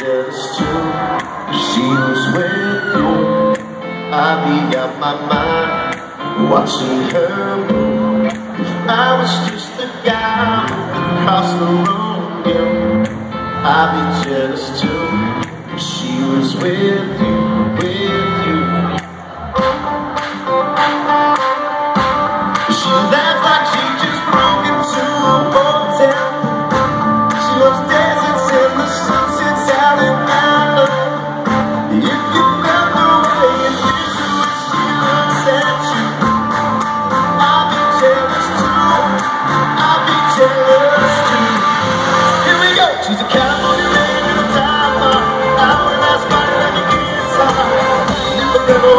just two She was with you. I'd be out my mind Watching her move. I was just the guy Across the room, yeah. I'd be jealous too she was with you, with you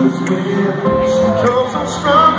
those winds so strong.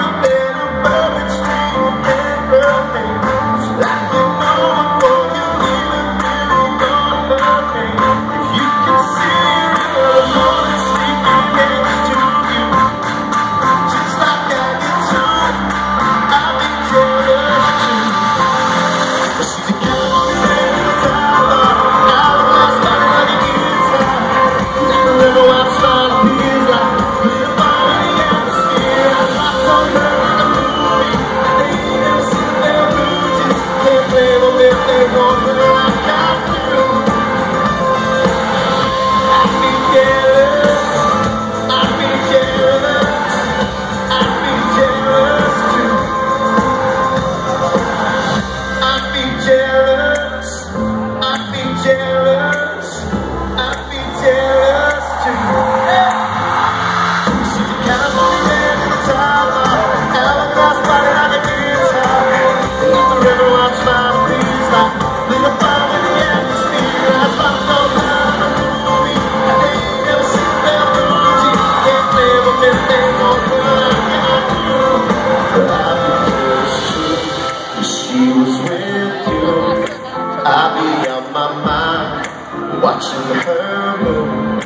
watching her move.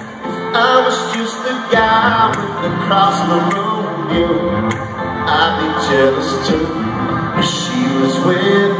I was just the guy with the cross the road view. I'd be jealous too if she was with